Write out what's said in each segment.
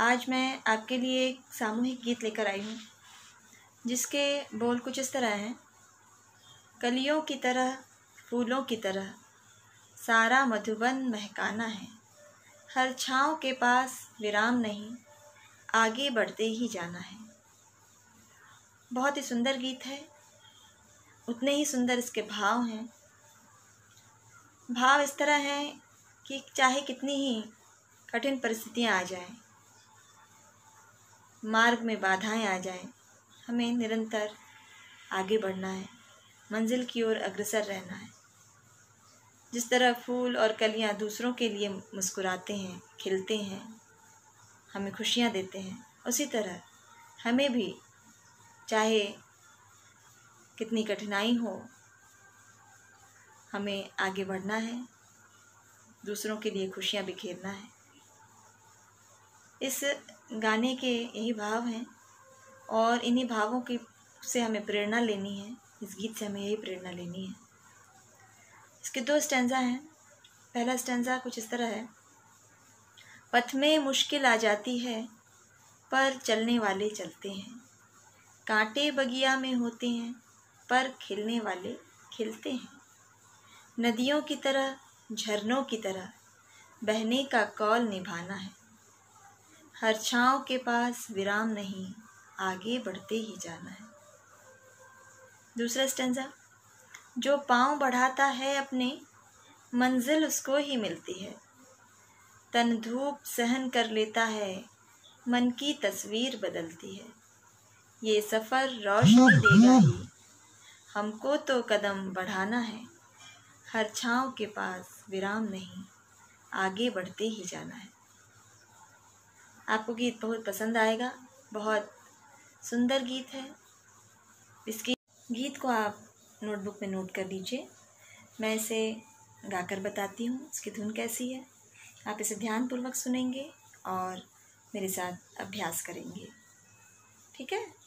आज मैं आपके लिए एक सामूहिक गीत लेकर आई हूँ, जिसके बोल कुछ इस तरह हैं। कलियों की तरह, फूलों की तरह, सारा मधुबन महकाना है। हर छाँव के पास विराम नहीं, आगे बढ़ते ही जाना है। बहुत ही सुंदर गीत है। उतने ही सुंदर इसके भाव हैं। भाव इस तरह हैं कि चाहे कितनी ही कठिन परिस्थितियाँ आ जाएँ मार्ग में बाधाएँ आ जाएँ। हमें निरंतर आगे बढ़ना है। मंजिल की ओर अग्रसर रहना है। जिस तरह फूल और कलियाँ दूसरों के लिए मुस्कुराते हैं, खिलते हैं, हमें खुशियाँ देते हैं, उसी तरह हमें भी, चाहे कितनी कठिनाई हो, हमें आगे बढ़ना है। दूसरों के लिए खुशियाँ बिखेरना है। इस गाने के यही भाव हैं और इन्हीं भावों की से हमें प्रेरणा लेनी है। इस गीत से हमें यही प्रेरणा लेनी है। इसके दो स्टेंजा हैं। पहला स्टेंजा कुछ इस तरह है। पथ में मुश्किल आ जाती है, पर चलने वाले चलते हैं। कांटे बगिया में होते हैं, पर खिलने वाले खिलते हैं। नदियों की तरह, झरनों की तरह, बहने का कौल निभाना है। हर छाँव के पास विराम नहीं, आगे बढ़ते ही जाना है। दूसरा स्टेंजा, जो पाँव बढ़ाता है अपने, मंजिल उसको ही मिलती है। तन धूप सहन कर लेता है, मन की तस्वीर बदलती है। ये सफ़र रोशनी देगा ही। हमको तो कदम बढ़ाना है। हर छाँव के पास विराम नहीं, आगे बढ़ते ही जाना है। आपको गीत बहुत पसंद आएगा, बहुत सुंदर गीत है। इसकी गीत को आप नोटबुक में नोट कर लीजिए। मैं इसे गाकर बताती हूँ, इसकी धुन कैसी है। आप इसे ध्यानपूर्वक सुनेंगे और मेरे साथ अभ्यास करेंगे। ठीक है?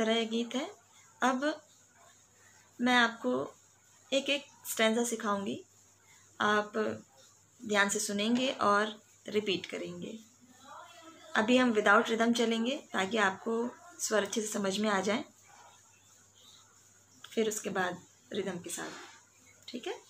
तरह ये गीत है। अब मैं आपको एक एक स्टैंडा सिखाऊँगी। आप ध्यान से सुनेंगे और रिपीट करेंगे। अभी हम विदाउट रिदम चलेंगे ताकि आपको स्वर अच्छे से समझ में आ जाए। फिर उसके बाद रिदम के साथ। ठीक है?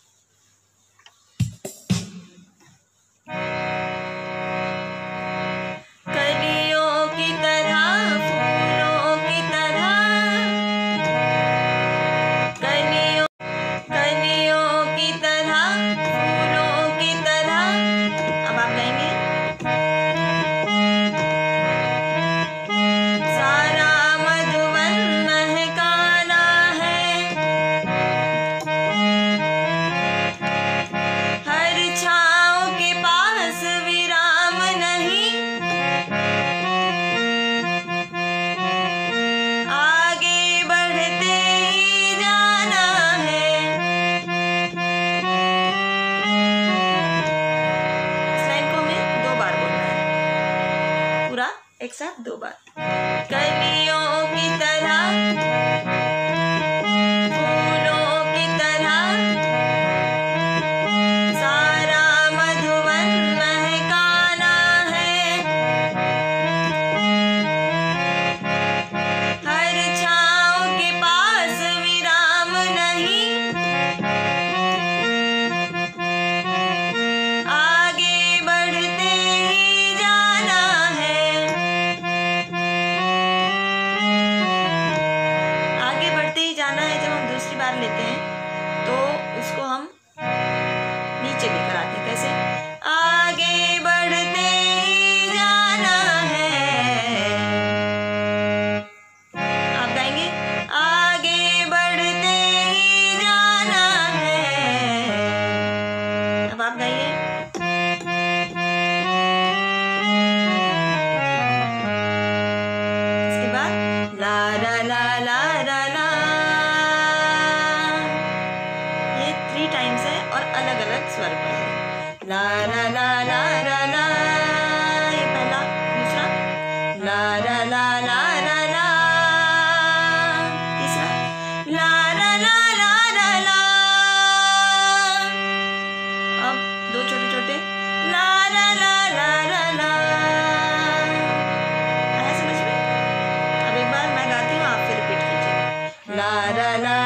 अब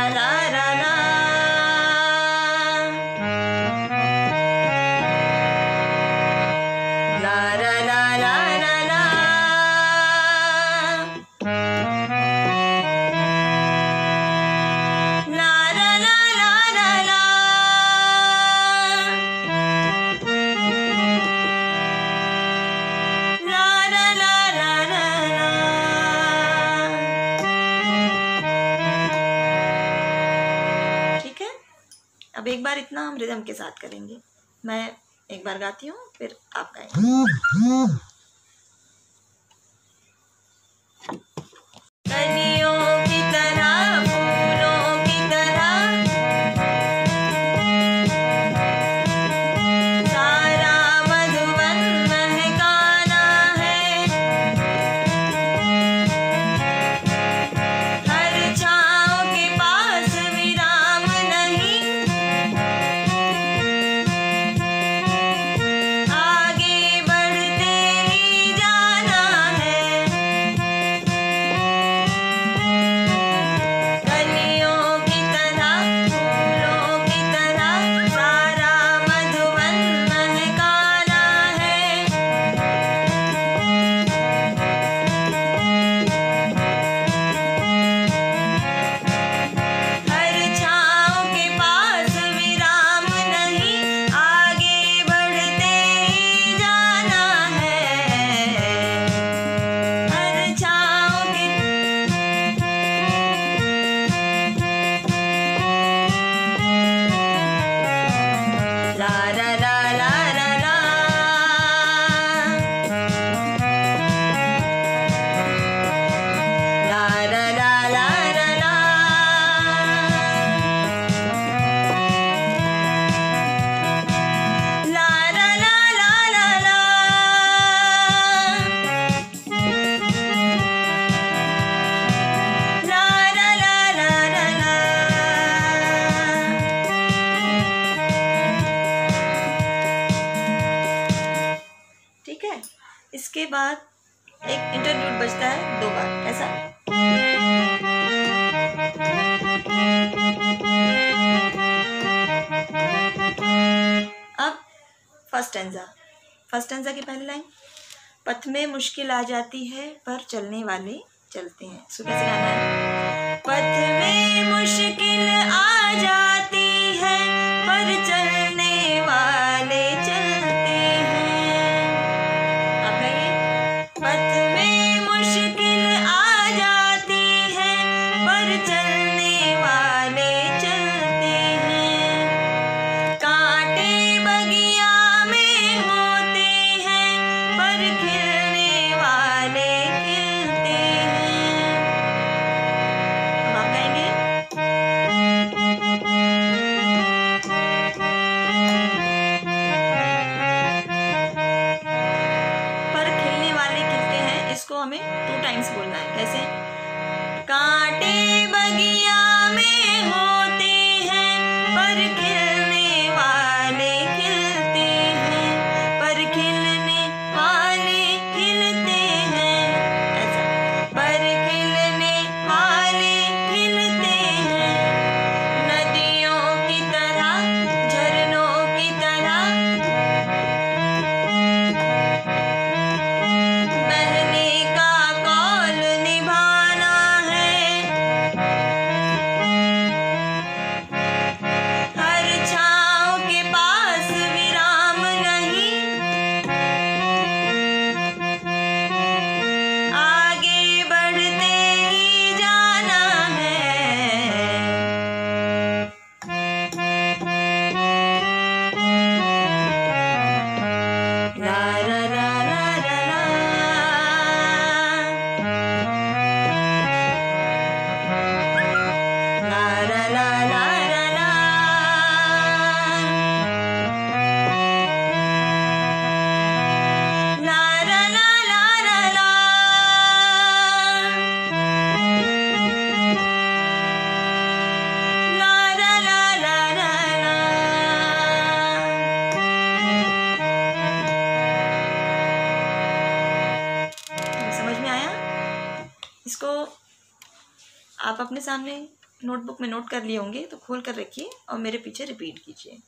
हम रिदम के साथ करेंगे। मैं एक बार गाती हूँ फिर आप गाएँगे। स्टैंजा फ़र्स्ट स्टैंजा की पहली लाइन पथ में मुश्किल आ जाती है, पर चलने वाले चलते हैं। सुबह से गाना है। सामने नोटबुक में नोट कर लिए होंगे तो खोल कर रखिए और मेरे पीछे रिपीट कीजिए।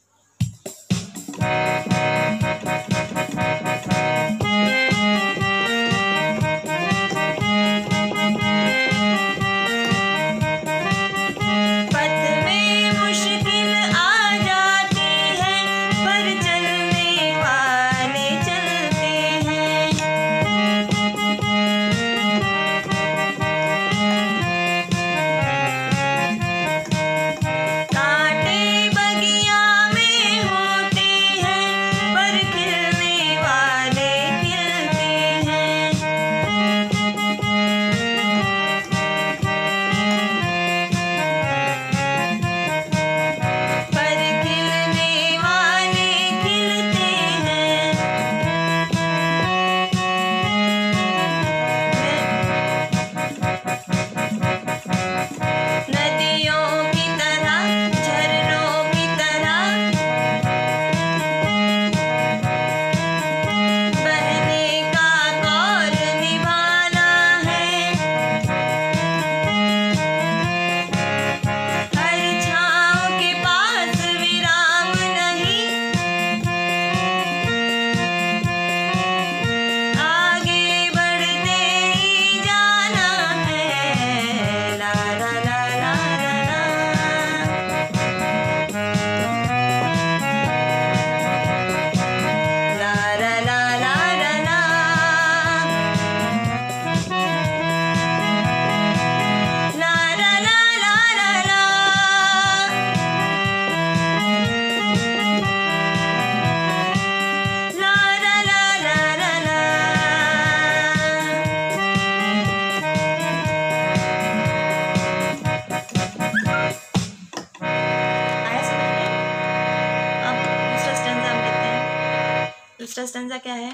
स्टंजा क्या है?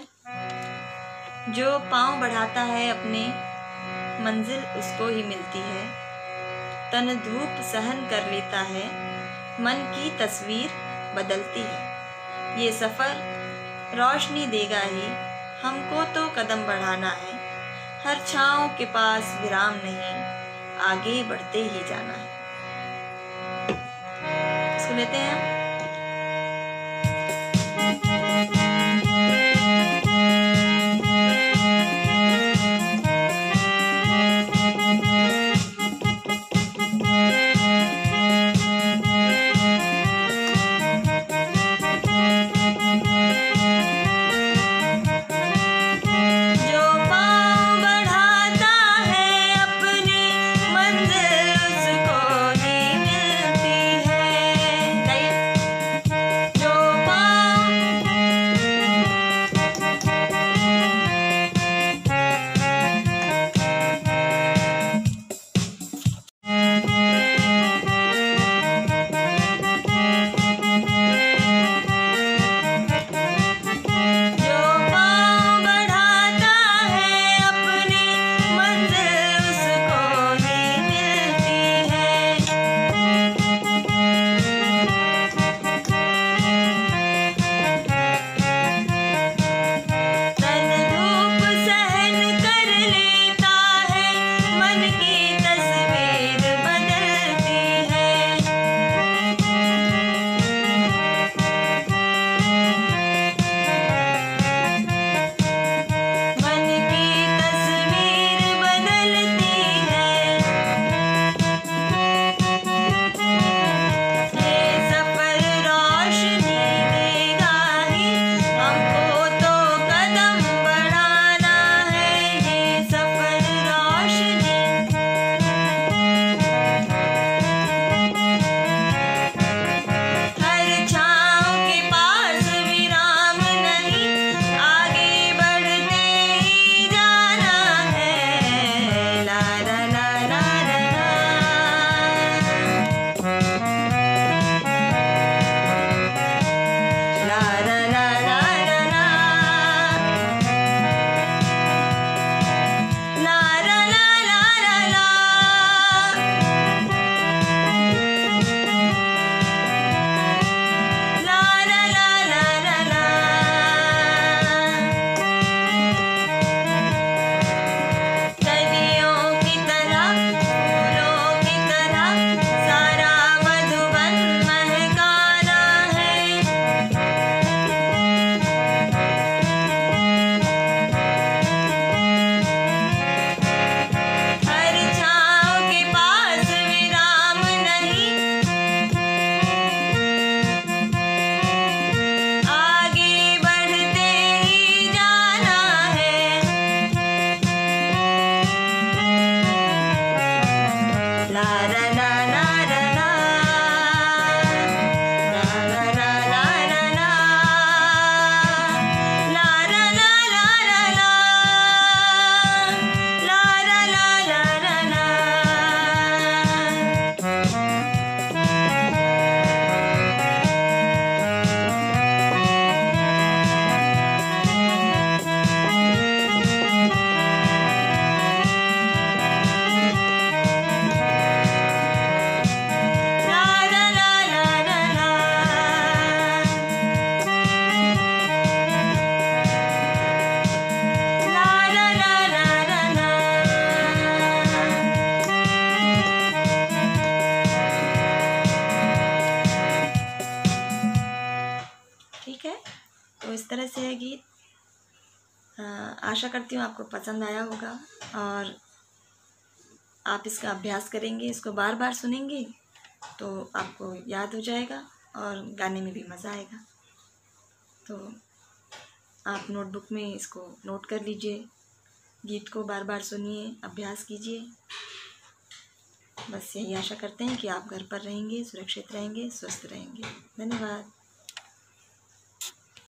जो पाँव बढ़ाता है अपने, मंजिल उसको ही मिलती है। तन धूप सहन कर लेता है, मन की तस्वीर बदलती है। ये सफ़र रोशनी देगा ही। हमको तो कदम बढ़ाना है। हर छाँव के पास विराम नहीं, आगे बढ़ते ही जाना है। सुनते लेते हैं आशा करती हूँ आपको पसंद आया होगा और आप इसका अभ्यास करेंगे, इसको बार बार सुनेंगे तो आपको याद हो जाएगा और गाने में भी मज़ा आएगा। तो आप नोटबुक में इसको नोट कर लीजिए, गीत को बार बार सुनिए, अभ्यास कीजिए। बस यही आशा करते हैं कि आप घर पर रहेंगे, सुरक्षित रहेंगे, स्वस्थ रहेंगे। धन्यवाद।